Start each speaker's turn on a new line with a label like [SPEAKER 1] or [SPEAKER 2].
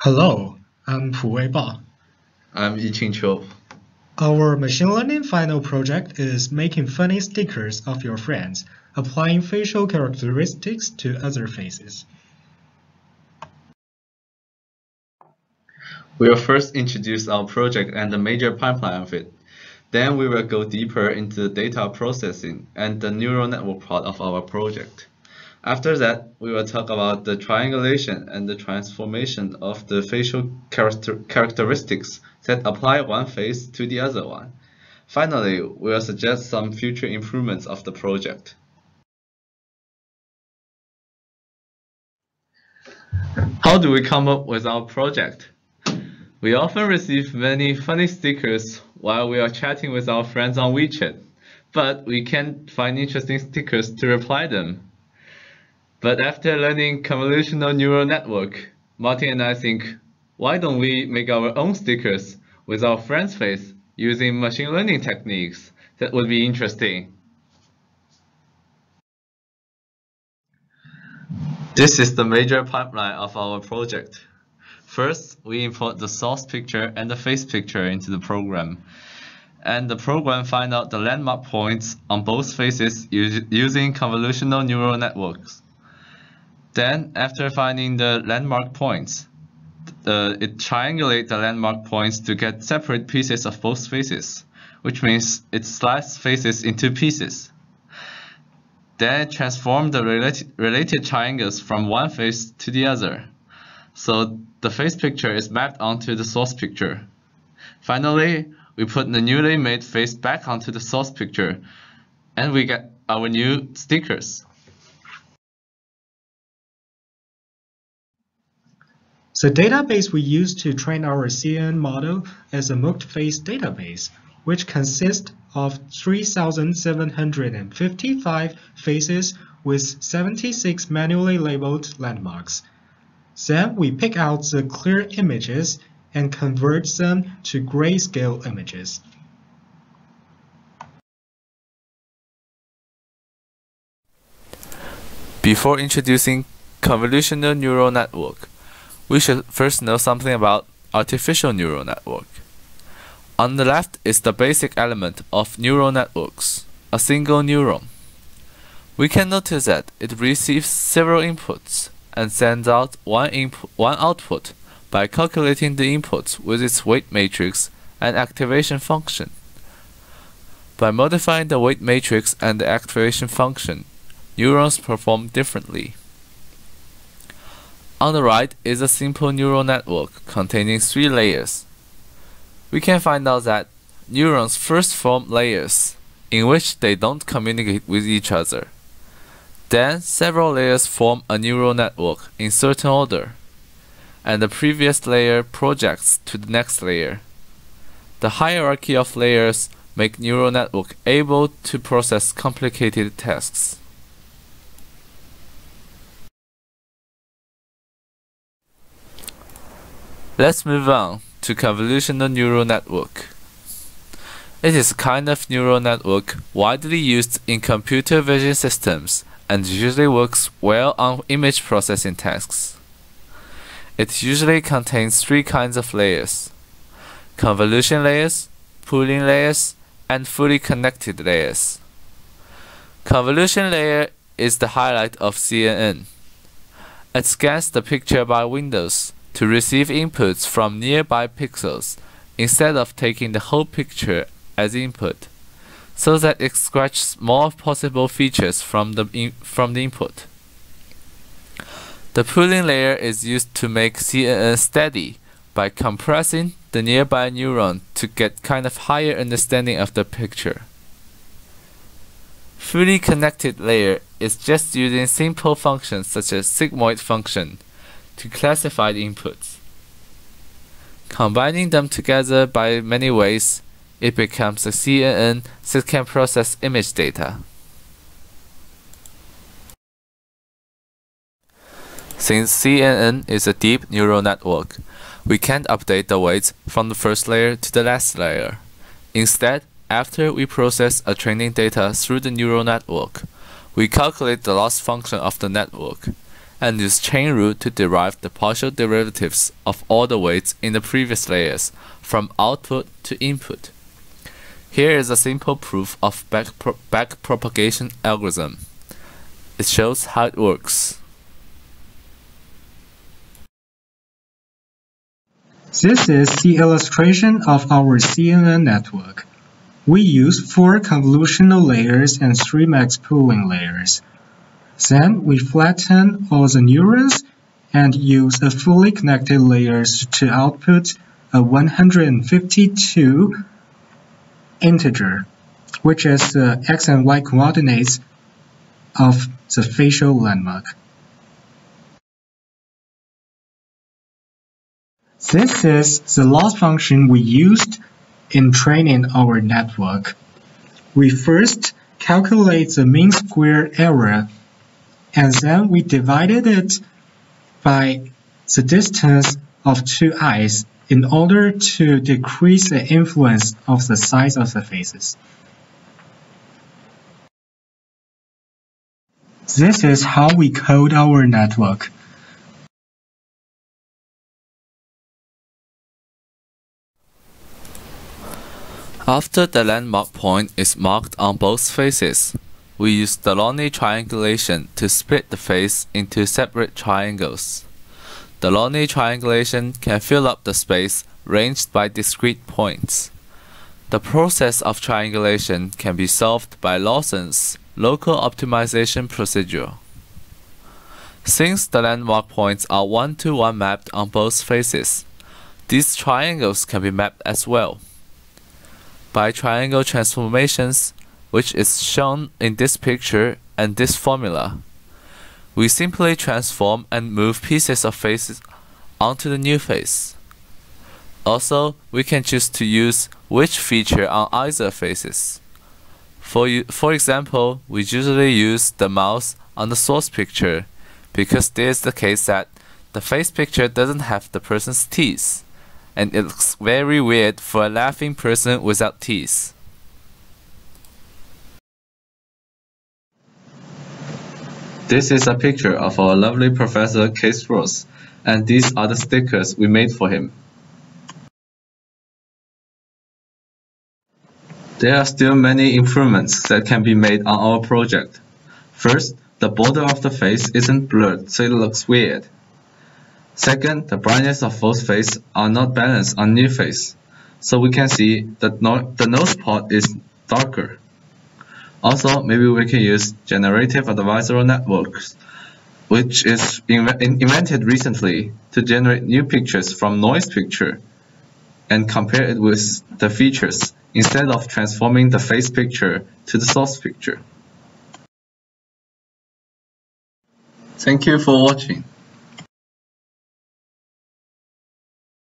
[SPEAKER 1] Hello, I'm Pu Wei Bao.
[SPEAKER 2] I'm Yiqin Qiu.
[SPEAKER 1] Our machine learning final project is making funny stickers of your friends, applying facial characteristics to other faces.
[SPEAKER 2] We will first introduce our project and the major pipeline of it. Then we will go deeper into the data processing and the neural network part of our project. After that, we will talk about the triangulation and the transformation of the facial character characteristics that apply one face to the other one. Finally, we will suggest some future improvements of the project. How do we come up with our project? We often receive many funny stickers while we are chatting with our friends on WeChat, but we can't find interesting stickers to reply them. But after learning convolutional neural network, Martin and I think, why don't we make our own stickers with our friend's face using machine learning techniques? That would be interesting. This is the major pipeline of our project. First, we import the source picture and the face picture into the program. And the program find out the landmark points on both faces using convolutional neural networks. Then, after finding the landmark points, uh, it triangulates the landmark points to get separate pieces of both faces, which means it slices faces into pieces. Then transform the related, related triangles from one face to the other. So the face picture is mapped onto the source picture. Finally, we put the newly made face back onto the source picture, and we get our new stickers.
[SPEAKER 1] The database we use to train our CNN model is a MUCT-face database, which consists of 3,755 faces with 76 manually labeled landmarks. Then we pick out the clear images and convert them to grayscale images.
[SPEAKER 3] Before introducing convolutional neural network, we should first know something about artificial neural network. On the left is the basic element of neural networks, a single neuron. We can notice that it receives several inputs and sends out one, input, one output by calculating the inputs with its weight matrix and activation function. By modifying the weight matrix and the activation function, neurons perform differently. On the right is a simple neural network containing three layers. We can find out that neurons first form layers in which they don't communicate with each other. Then several layers form a neural network in certain order, and the previous layer projects to the next layer. The hierarchy of layers make neural network able to process complicated tasks. Let's move on to convolutional neural network. It is a kind of neural network widely used in computer vision systems and usually works well on image processing tasks. It usually contains three kinds of layers convolution layers, pooling layers, and fully connected layers. Convolution layer is the highlight of CNN. It scans the picture by windows to receive inputs from nearby pixels instead of taking the whole picture as input, so that it scratches more possible features from the, from the input. The pooling layer is used to make CNN steady by compressing the nearby neuron to get kind of higher understanding of the picture. Fully connected layer is just using simple functions such as sigmoid function to classify the inputs. Combining them together by many ways, it becomes a CNN that can process image data. Since CNN is a deep neural network, we can't update the weights from the first layer to the last layer. Instead, after we process a training data through the neural network, we calculate the loss function of the network and use chain rule to derive the partial derivatives of all the weights in the previous layers from output to input. Here is a simple proof of back, pro algorithm. It shows how it works.
[SPEAKER 1] This is the illustration of our CNN network. We use four convolutional layers and three max pooling layers. Then we flatten all the neurons and use a fully connected layers to output a 152 integer, which is the x and y coordinates of the facial landmark. This is the loss function we used in training our network. We first calculate the mean square error and then we divided it by the distance of two eyes in order to decrease the influence of the size of the faces. This is how we code our network.
[SPEAKER 3] After the landmark point is marked on both faces, we use the Delaunay triangulation to split the face into separate triangles. The Delaunay triangulation can fill up the space ranged by discrete points. The process of triangulation can be solved by Lawson's local optimization procedure. Since the landmark points are one-to-one -one mapped on both faces, these triangles can be mapped as well. By triangle transformations, which is shown in this picture and this formula, we simply transform and move pieces of faces onto the new face. Also, we can choose to use which feature on either faces. For, for example, we usually use the mouse on the source picture because there's the case that the face picture doesn't have the person's teeth and it looks very weird for a laughing person without teeth.
[SPEAKER 2] This is a picture of our lovely Professor Keith Ross, and these are the stickers we made for him. There are still many improvements that can be made on our project. First, the border of the face isn't blurred so it looks weird. Second, the brightness of both faces are not balanced on new face, so we can see that no the nose part is darker. Also, maybe we can use generative adversarial networks, which is invented recently to generate new pictures from noise picture and compare it with the features instead of transforming the face picture to the source picture. Thank you for watching.